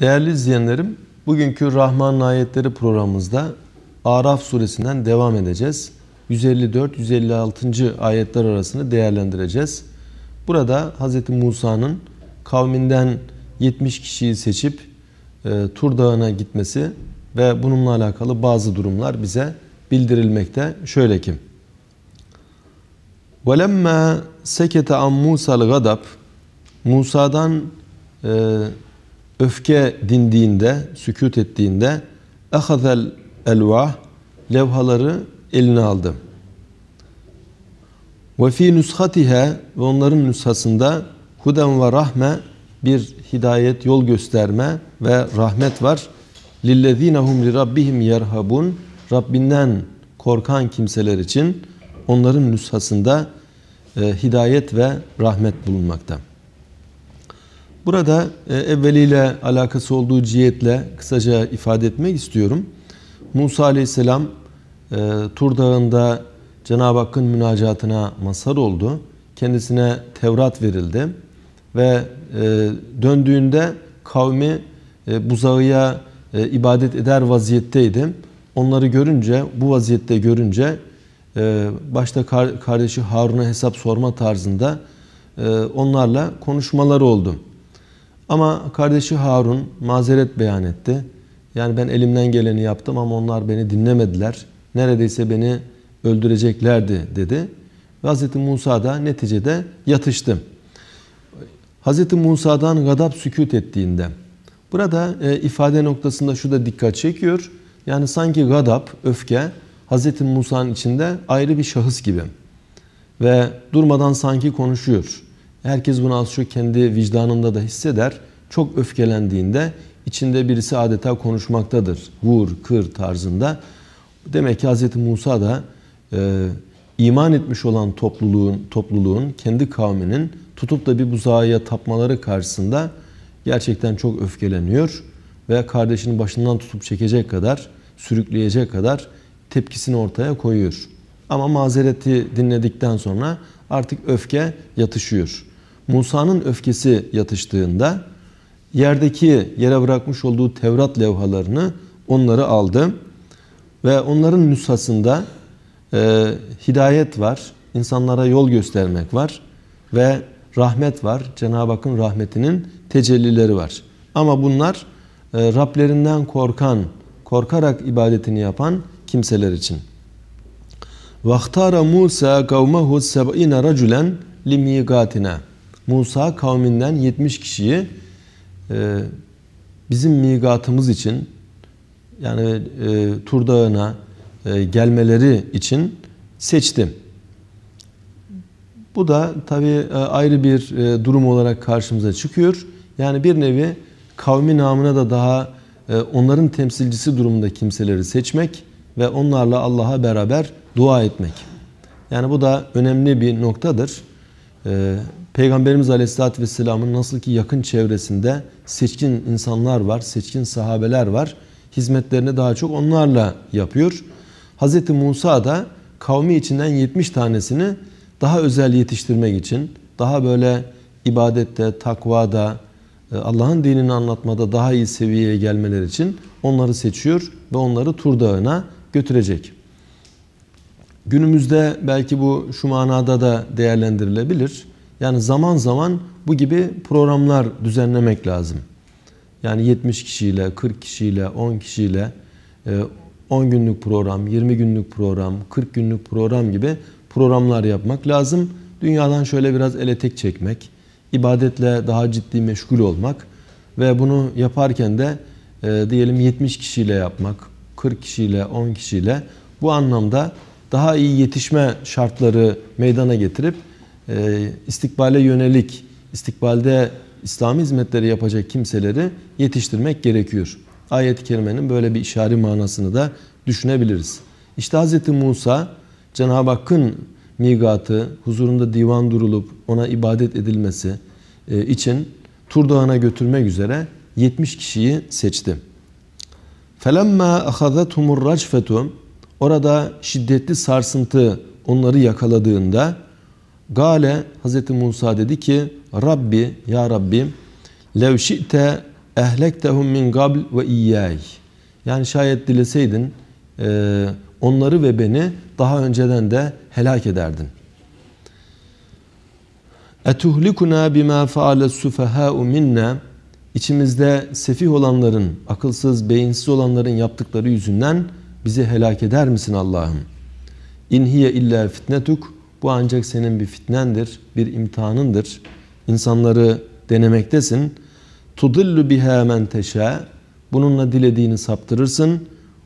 Değerli izleyenlerim, bugünkü Rahman ayetleri programımızda Araf suresinden devam edeceğiz. 154-156. ayetler arasını değerlendireceğiz. Burada Hz. Musa'nın kavminden 70 kişiyi seçip e, Tur Dağı'na gitmesi ve bununla alakalı bazı durumlar bize bildirilmekte. Şöyle ki وَلَمَّا سَكَتَ عَنْ مُوسَى الْغَدَبِ Musa'dan e, öfke dindiğinde, sükut ettiğinde ahazel elvah levhaları eline aldı. Ve fi nüshatihe ve onların nüshasında huden ve rahme bir hidayet, yol gösterme ve rahmet var. Lillezinehum li rabbihim yerhabun Rabbinden korkan kimseler için onların nüshasında e, hidayet ve rahmet bulunmakta. Burada e, evveliyle alakası olduğu cihetle kısaca ifade etmek istiyorum. Musa aleyhisselam e, Tur Dağı'nda Cenab-ı Hakk'ın münacatına mazhar oldu. Kendisine Tevrat verildi ve e, döndüğünde kavmi e, buzağıya e, ibadet eder vaziyetteydi. Onları görünce, bu vaziyette görünce e, başta kar, kardeşi Harun'a hesap sorma tarzında e, onlarla konuşmaları oldu. Ama kardeşi Harun mazeret beyan etti. Yani ben elimden geleni yaptım ama onlar beni dinlemediler. Neredeyse beni öldüreceklerdi dedi. Ve Hz. Musa da neticede yatıştı. Hz. Musa'dan gadap sükut ettiğinde burada e, ifade noktasında şu da dikkat çekiyor. Yani sanki gadap, öfke Hz. Musa'nın içinde ayrı bir şahıs gibi. Ve durmadan sanki konuşuyor. Herkes bunu az çok kendi vicdanında da hisseder. Çok öfkelendiğinde içinde birisi adeta konuşmaktadır. Vur, kır tarzında. Demek ki Hz. Musa da e, iman etmiş olan topluluğun, topluluğun kendi kavminin tutup da bir buzağıya tapmaları karşısında gerçekten çok öfkeleniyor ve kardeşinin başından tutup çekecek kadar, sürükleyecek kadar tepkisini ortaya koyuyor. Ama mazereti dinledikten sonra artık öfke yatışıyor. Musa'nın öfkesi yatıştığında yerdeki yere bırakmış olduğu Tevrat levhalarını onları aldı ve onların nüshasında e, hidayet var, insanlara yol göstermek var ve rahmet var. Cenab-ı Hakk'ın rahmetinin tecellileri var. Ama bunlar e, Rablerinden korkan, korkarak ibadetini yapan kimseler için. Vahtara Musa kavmehu seb'ine raculen limigatina. Musa kavminden 70 kişiyi e, bizim migatımız için yani e, Tur Dağı'na e, gelmeleri için seçtim. Bu da tabi e, ayrı bir e, durum olarak karşımıza çıkıyor. Yani bir nevi kavmi namına da daha e, onların temsilcisi durumunda kimseleri seçmek ve onlarla Allah'a beraber dua etmek. Yani bu da önemli bir noktadır. Peygamberimiz Aleyhisselatü Vesselam'ın nasıl ki yakın çevresinde seçkin insanlar var, seçkin sahabeler var. Hizmetlerini daha çok onlarla yapıyor. Hz. Musa da kavmi içinden 70 tanesini daha özel yetiştirmek için, daha böyle ibadette, takvada, e, Allah'ın dinini anlatmada daha iyi seviyeye gelmeler için onları seçiyor ve onları Tur Dağı'na götürecek. Günümüzde belki bu şu manada da değerlendirilebilir. Yani zaman zaman bu gibi programlar düzenlemek lazım. Yani 70 kişiyle, 40 kişiyle, 10 kişiyle 10 e, günlük program, 20 günlük program, 40 günlük program gibi programlar yapmak lazım. Dünyadan şöyle biraz ele tek çekmek, ibadetle daha ciddi meşgul olmak ve bunu yaparken de e, diyelim 70 kişiyle yapmak, 40 kişiyle, 10 kişiyle bu anlamda daha iyi yetişme şartları meydana getirip istikbale yönelik, istikbalde İslami hizmetleri yapacak kimseleri yetiştirmek gerekiyor. Ayet-i Kerime'nin böyle bir işari manasını da düşünebiliriz. İşte Hz. Musa Cenab-ı Hakk'ın migatı, huzurunda divan durulup ona ibadet edilmesi e, için Tur Dağı'na götürmek üzere 70 kişiyi seçti. فَلَمَّا أَخَذَتْهُمُ الرَّجْفَةُ Orada şiddetli sarsıntı onları yakaladığında Gale Hz. Musa dedi ki Rabbi ya Rabbi lev şi'te ehlektehum min qabl ve iyyay. Yani şayet dileseydin e, onları ve beni daha önceden de helak ederdin. Etuhlikuna bima faale sufaha'u minna İçimizde sefih olanların, akılsız, beyinsiz olanların yaptıkları yüzünden bizi helak eder misin Allah'ım? İnhiye illa fitnetuk. Bu ancak senin bir fitnendir, bir imtihanındır. İnsanları denemektesin. Tudillu biha men teşa. Bununla dilediğini saptırırsın.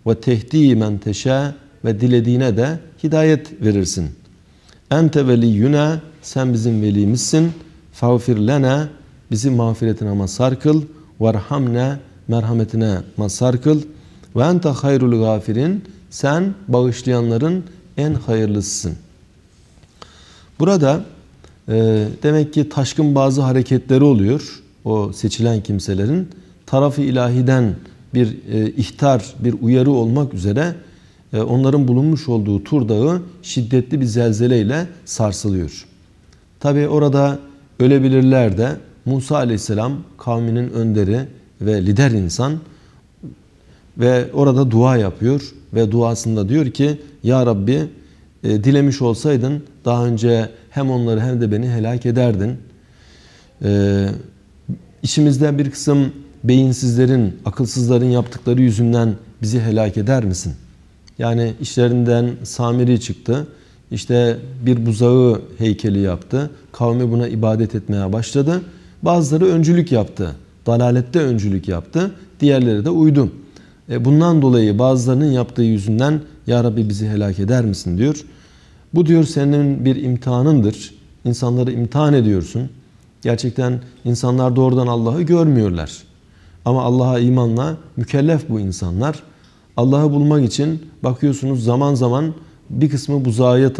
Ve tehdi men teşa. Ve dilediğine de hidayet verirsin. Ente veliyyuna. Sen bizim velimizsin. Fağfir lena. Bizi mağfiretine mazhar kıl. Varhamne. Merhametine mazhar kıl. Ve ente hayrul gafirin. Sen bağışlayanların en hayırlısısın. Burada e, demek ki taşkın bazı hareketleri oluyor o seçilen kimselerin. Tarafı ilahiden bir e, ihtar, bir uyarı olmak üzere e, onların bulunmuş olduğu tur dağı şiddetli bir zelzeleyle sarsılıyor. Tabi orada ölebilirler de Musa aleyhisselam kavminin önderi ve lider insan ve orada dua yapıyor ve duasında diyor ki Ya Rabbi e, dilemiş olsaydın daha önce hem onları hem de beni helak ederdin. E, içimizden bir kısım beyinsizlerin, akılsızların yaptıkları yüzünden bizi helak eder misin? Yani işlerinden Samiri çıktı. İşte bir buzağı heykeli yaptı. Kavmi buna ibadet etmeye başladı. Bazıları öncülük yaptı. Dalalette öncülük yaptı. Diğerleri de uydu. E bundan dolayı bazılarının yaptığı yüzünden Ya Rabbi bizi helak eder misin diyor. Bu diyor senin bir imtihanındır. İnsanları imtihan ediyorsun. Gerçekten insanlar doğrudan Allah'ı görmüyorlar. Ama Allah'a imanla mükellef bu insanlar. Allah'ı bulmak için bakıyorsunuz zaman zaman bir kısmı buzağa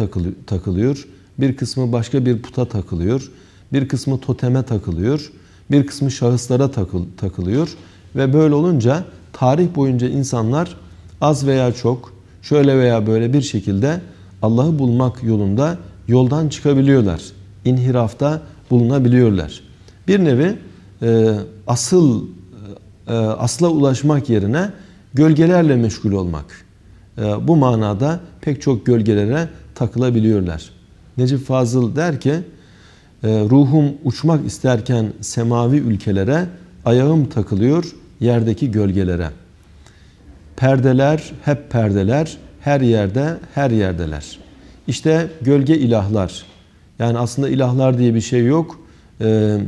takılıyor. Bir kısmı başka bir puta takılıyor. Bir kısmı toteme takılıyor. Bir kısmı şahıslara takılıyor. Ve böyle olunca tarih boyunca insanlar az veya çok şöyle veya böyle bir şekilde Allah'ı bulmak yolunda yoldan çıkabiliyorlar. İnhirafta bulunabiliyorlar. Bir nevi e, asıl e, asla ulaşmak yerine gölgelerle meşgul olmak. E, bu manada pek çok gölgelere takılabiliyorlar. Necip Fazıl der ki e, ruhum uçmak isterken semavi ülkelere ayağım takılıyor yerdeki gölgelere. Perdeler hep perdeler her yerde her yerdeler. İşte gölge ilahlar. Yani aslında ilahlar diye bir şey yok. Ee,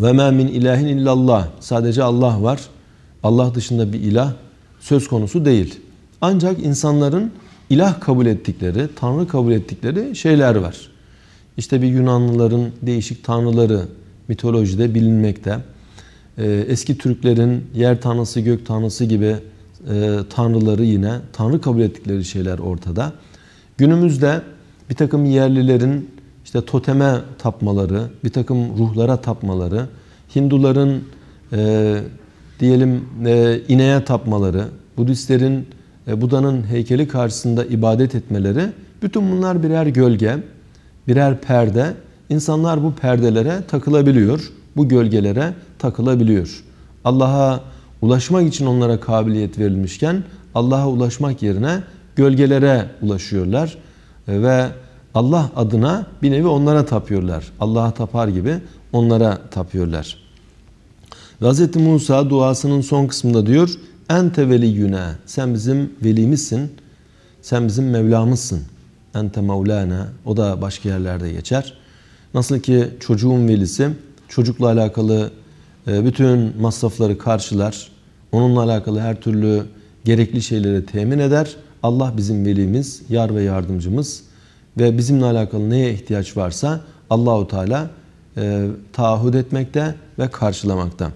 ve ma min ilahin illallah. Sadece Allah var. Allah dışında bir ilah söz konusu değil. Ancak insanların ilah kabul ettikleri, tanrı kabul ettikleri şeyler var. İşte bir Yunanlıların değişik tanrıları mitolojide bilinmekte. Ee, eski Türklerin yer tanrısı, gök tanrısı gibi e, tanrıları yine tanrı kabul ettikleri şeyler ortada. Günümüzde bir takım yerlilerin işte toteme tapmaları, bir takım ruhlara tapmaları, Hinduların e, diyelim e, ineğe tapmaları, Budistlerin e, Buda'nın heykeli karşısında ibadet etmeleri, bütün bunlar birer gölge, birer perde. İnsanlar bu perdelere takılabiliyor, bu gölgelere takılabiliyor. Allah'a ulaşmak için onlara kabiliyet verilmişken Allah'a ulaşmak yerine gölgelere ulaşıyorlar ve Allah adına bir nevi onlara tapıyorlar. Allah'a tapar gibi onlara tapıyorlar. Ve Hz. Musa duasının son kısmında diyor Ente veliyyüne sen bizim velimizsin. Sen bizim Mevlamızsın. Ente Mevlana o da başka yerlerde geçer. Nasıl ki çocuğun velisi çocukla alakalı e, bütün masrafları karşılar. Onunla alakalı her türlü gerekli şeyleri temin eder. Allah bizim velimiz, yar ve yardımcımız ve bizimle alakalı neye ihtiyaç varsa Allahu Teala e, taahhüt etmekte ve karşılamakta.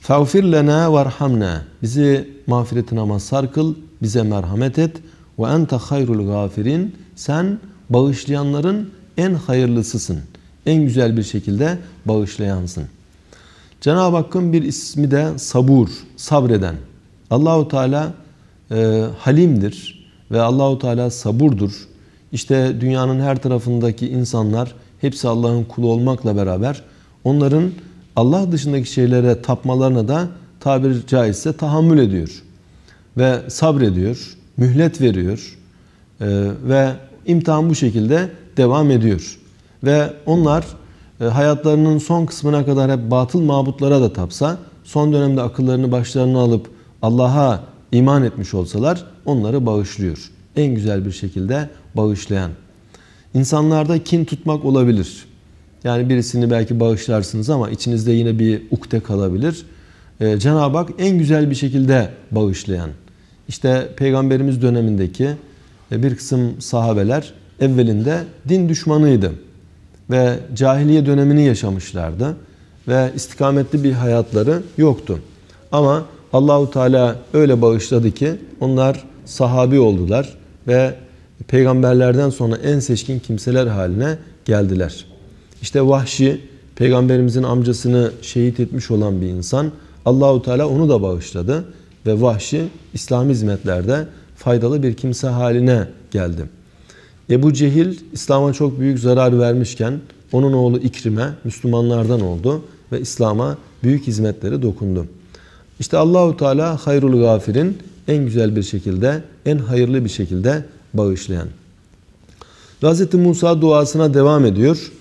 Fağfir lena varhamna. Bizi mağfiretine mazhar kıl, bize merhamet et. Ve ente hayrul gafirin. Sen bağışlayanların en hayırlısısın. En güzel bir şekilde bağışlayansın. Cenab-ı Hakk'ın bir ismi de sabur, sabreden. Allahu Teala e, halimdir ve Allahu Teala saburdur. İşte dünyanın her tarafındaki insanlar hepsi Allah'ın kulu olmakla beraber onların Allah dışındaki şeylere tapmalarına da tabiri caizse tahammül ediyor. Ve sabrediyor, mühlet veriyor e, ve imtihan bu şekilde devam ediyor. Ve onlar hayatlarının son kısmına kadar hep batıl mabutlara da tapsa, son dönemde akıllarını başlarına alıp Allah'a iman etmiş olsalar onları bağışlıyor. En güzel bir şekilde bağışlayan. İnsanlarda kin tutmak olabilir. Yani birisini belki bağışlarsınız ama içinizde yine bir ukde kalabilir. Ee, Cenab-ı Hak en güzel bir şekilde bağışlayan. İşte Peygamberimiz dönemindeki e, bir kısım sahabeler evvelinde din düşmanıydı. Ve cahiliye dönemini yaşamışlardı. Ve istikametli bir hayatları yoktu. Ama Allahu Teala öyle bağışladı ki onlar sahabi oldular ve peygamberlerden sonra en seçkin kimseler haline geldiler. İşte Vahşi peygamberimizin amcasını şehit etmiş olan bir insan. Allahu Teala onu da bağışladı ve Vahşi İslam hizmetlerde faydalı bir kimse haline geldi. Ebu Cehil İslam'a çok büyük zarar vermişken onun oğlu İkrime Müslümanlardan oldu ve İslam'a büyük hizmetleri dokundu. İşte Allahu Teala hayrul gafirin en güzel bir şekilde, en hayırlı bir şekilde bağışlayan. Hz. Musa duasına devam ediyor.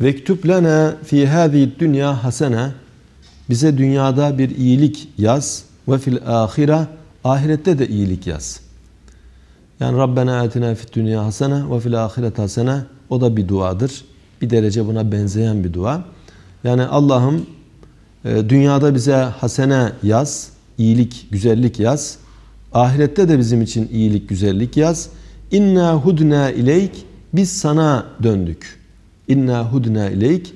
Vektub lana fi hadi dünya hasene. Bize dünyada bir iyilik yaz ve fil ahire ahirette de iyilik yaz. Yani Rabbena atina fid dünya hasene ve fil ahiret hasene o da bir duadır. Bir derece buna benzeyen bir dua. Yani Allah'ım e, dünyada bize hasene yaz, iyilik, güzellik yaz. Ahirette de bizim için iyilik, güzellik yaz. İnna hudna ileyk biz sana döndük. İnna hudna ileyk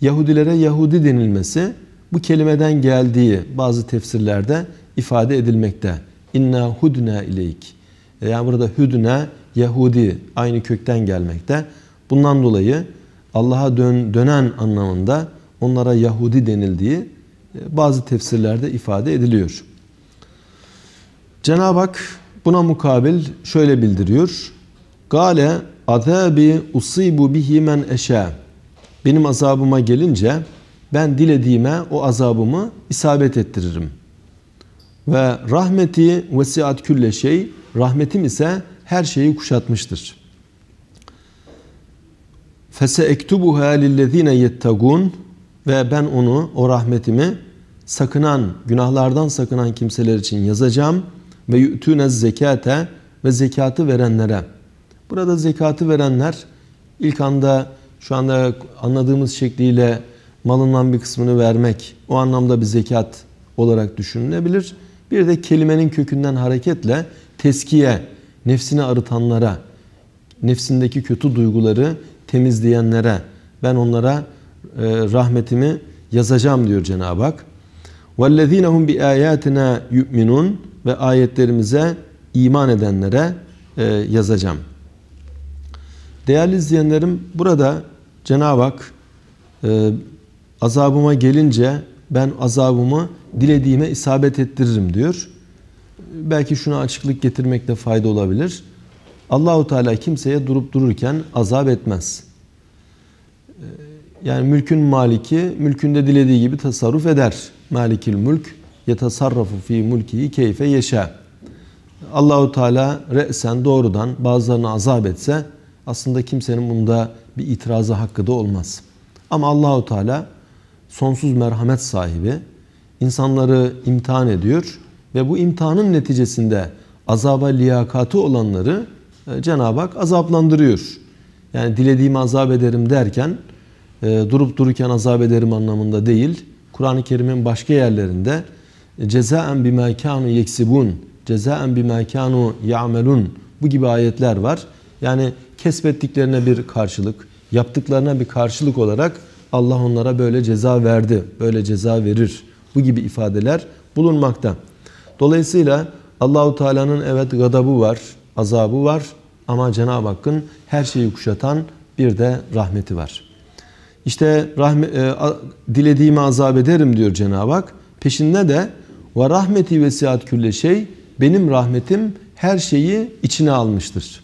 Yahudilere Yahudi denilmesi bu kelimeden geldiği bazı tefsirlerde ifade edilmekte. İnna hudna ileyk. Yani burada hudna Yahudi aynı kökten gelmekte. Bundan dolayı Allah'a dön, dönen anlamında onlara Yahudi denildiği e, bazı tefsirlerde ifade ediliyor. Cenab-ı Hak buna mukabil şöyle bildiriyor. Gale azabi usibu bihi men eşa. Benim azabıma gelince ben dilediğime o azabımı isabet ettiririm. Ve rahmeti vesiat külle şey, rahmetim ise her şeyi kuşatmıştır. Ektubuha lillezine yettagun ve ben onu, o rahmetimi sakınan, günahlardan sakınan kimseler için yazacağım ve yu'tune zekate ve zekatı verenlere. Burada zekatı verenler ilk anda şu anda anladığımız şekliyle malından bir kısmını vermek o anlamda bir zekat olarak düşünülebilir. Bir de kelimenin kökünden hareketle teskiye, nefsini arıtanlara, nefsindeki kötü duyguları temizleyenlere ben onlara e, rahmetimi yazacağım diyor Cenab-ı Hak. وَالَّذ۪ينَ هُمْ بِآيَاتِنَا يُؤْمِنُونَ Ve ayetlerimize iman edenlere e, yazacağım. Değerli izleyenlerim burada Cenab-ı Hak e, azabıma gelince ben azabımı dilediğime isabet ettiririm diyor. Belki şuna açıklık getirmekte fayda olabilir. Allahu Teala kimseye durup dururken azap etmez. Yani mülkün maliki mülkünde dilediği gibi tasarruf eder. Malikil mülk yetasarrafu fi mulkihi keyfe yeşa. Allahu Teala re'sen doğrudan bazılarını azap etse aslında kimsenin bunda bir itirazı hakkı da olmaz. Ama Allahu Teala sonsuz merhamet sahibi insanları imtihan ediyor ve bu imtihanın neticesinde azaba liyakatı olanları e, Cenab-ı Hak azaplandırıyor. Yani dilediğimi azap ederim derken e, durup dururken azap ederim anlamında değil. Kur'an-ı Kerim'in başka yerlerinde cezaen bima kanu yeksibun, cezaen bima kanu ya'melun bu gibi ayetler var. Yani kesbettiklerine bir karşılık, yaptıklarına bir karşılık olarak Allah onlara böyle ceza verdi, böyle ceza verir. Bu gibi ifadeler bulunmakta. Dolayısıyla Allahu Teala'nın evet gadabı var, azabı var ama Cenab-ı Hakk'ın her şeyi kuşatan bir de rahmeti var. İşte rahme, e, dilediğimi azap ederim diyor Cenab-ı Hak. Peşinde de ve rahmeti ve siat külle şey benim rahmetim her şeyi içine almıştır.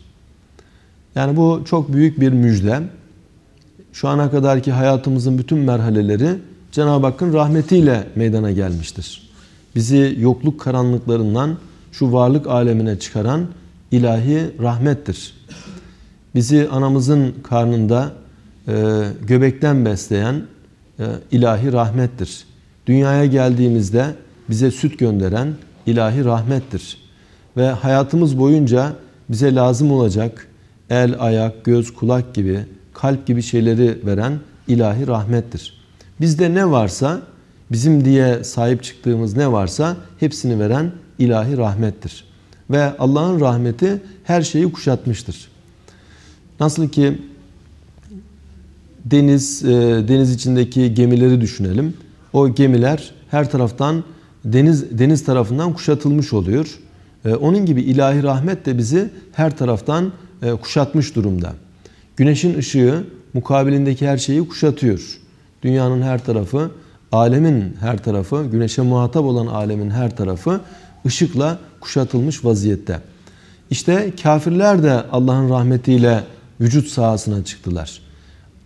Yani bu çok büyük bir müjde. Şu ana kadarki hayatımızın bütün merhaleleri Cenab-ı Hakk'ın rahmetiyle meydana gelmiştir. Bizi yokluk karanlıklarından şu varlık alemine çıkaran ilahi rahmettir. Bizi anamızın karnında e, göbekten besleyen e, ilahi rahmettir. Dünyaya geldiğimizde bize süt gönderen ilahi rahmettir. Ve hayatımız boyunca bize lazım olacak el, ayak, göz, kulak gibi, kalp gibi şeyleri veren ilahi rahmettir. Bizde ne varsa, bizim diye sahip çıktığımız ne varsa hepsini veren ilahi rahmettir. Ve Allah'ın rahmeti her şeyi kuşatmıştır. Nasıl ki deniz e, deniz içindeki gemileri düşünelim. O gemiler her taraftan deniz deniz tarafından kuşatılmış oluyor. E, onun gibi ilahi rahmet de bizi her taraftan e, kuşatmış durumda. Güneşin ışığı mukabilindeki her şeyi kuşatıyor. Dünyanın her tarafı, alemin her tarafı, güneşe muhatap olan alemin her tarafı ışıkla kuşatılmış vaziyette. İşte kafirler de Allah'ın rahmetiyle vücut sahasına çıktılar.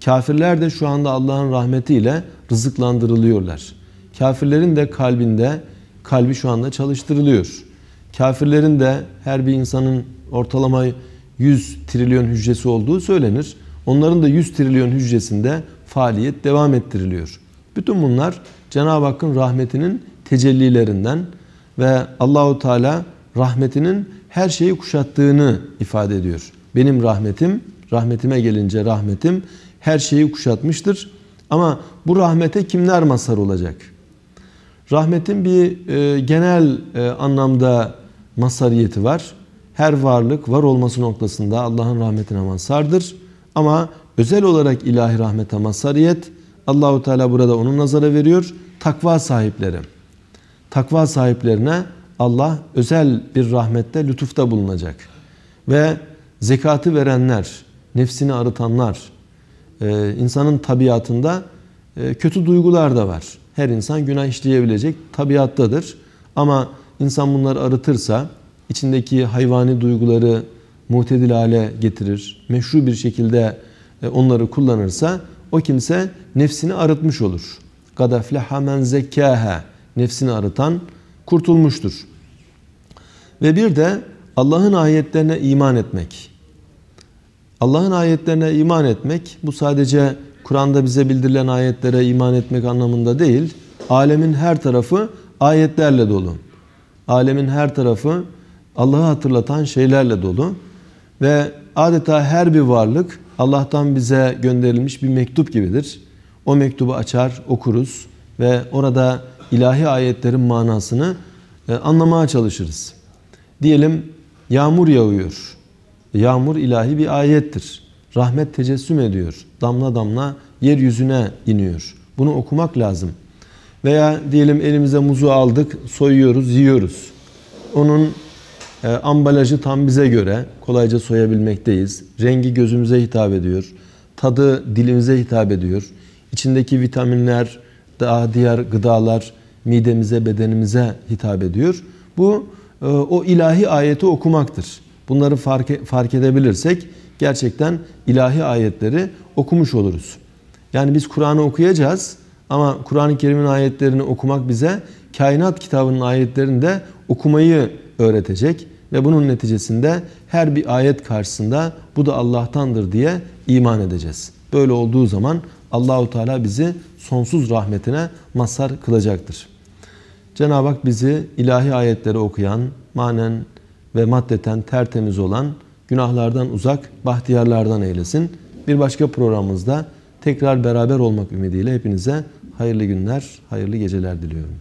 Kafirler de şu anda Allah'ın rahmetiyle rızıklandırılıyorlar. Kafirlerin de kalbinde kalbi şu anda çalıştırılıyor. Kafirlerin de her bir insanın ortalama 100 trilyon hücresi olduğu söylenir. Onların da 100 trilyon hücresinde faaliyet devam ettiriliyor. Bütün bunlar Cenab-ı Hakk'ın rahmetinin tecellilerinden ve Allahu Teala rahmetinin her şeyi kuşattığını ifade ediyor. Benim rahmetim, rahmetime gelince rahmetim her şeyi kuşatmıştır. Ama bu rahmete kimler mazhar olacak? Rahmetin bir e, genel e, anlamda mazhariyeti var. Her varlık var olması noktasında Allah'ın rahmetine mazhardır. Ama özel olarak ilahi rahmete mazhariyet Allahu Teala burada onun nazara veriyor. Takva sahipleri. Takva sahiplerine Allah özel bir rahmette lütufta bulunacak. Ve zekatı verenler, nefsini arıtanlar, e, insanın tabiatında e, kötü duygular da var. Her insan günah işleyebilecek tabiattadır. Ama insan bunları arıtırsa, içindeki hayvani duyguları muhtedil hale getirir, meşru bir şekilde e, onları kullanırsa o kimse nefsini arıtmış olur. Gadafleha men zekkâhe nefsini arıtan kurtulmuştur. Ve bir de Allah'ın ayetlerine iman etmek. Allah'ın ayetlerine iman etmek bu sadece Kur'an'da bize bildirilen ayetlere iman etmek anlamında değil. Alemin her tarafı ayetlerle dolu. Alemin her tarafı Allah'ı hatırlatan şeylerle dolu ve adeta her bir varlık Allah'tan bize gönderilmiş bir mektup gibidir. O mektubu açar, okuruz ve orada ilahi ayetlerin manasını e, anlamaya çalışırız. Diyelim yağmur yağıyor. Yağmur ilahi bir ayettir. Rahmet tecessüm ediyor. Damla damla yeryüzüne iniyor. Bunu okumak lazım. Veya diyelim elimize muzu aldık, soyuyoruz, yiyoruz. Onun e, ambalajı tam bize göre kolayca soyabilmekteyiz. Rengi gözümüze hitap ediyor. Tadı dilimize hitap ediyor. İçindeki vitaminler, daha diğer gıdalar midemize, bedenimize hitap ediyor. Bu e, o ilahi ayeti okumaktır. Bunları fark, e, fark edebilirsek gerçekten ilahi ayetleri okumuş oluruz. Yani biz Kur'an'ı okuyacağız ama Kur'an-ı Kerim'in ayetlerini okumak bize kainat kitabının ayetlerini de okumayı öğretecek ve bunun neticesinde her bir ayet karşısında bu da Allah'tandır diye iman edeceğiz. Böyle olduğu zaman Allahu Teala bizi sonsuz rahmetine mazhar kılacaktır. Cenab-ı Hak bizi ilahi ayetleri okuyan, manen ve maddeten tertemiz olan, günahlardan uzak, bahtiyarlardan eylesin. Bir başka programımızda tekrar beraber olmak ümidiyle hepinize hayırlı günler, hayırlı geceler diliyorum.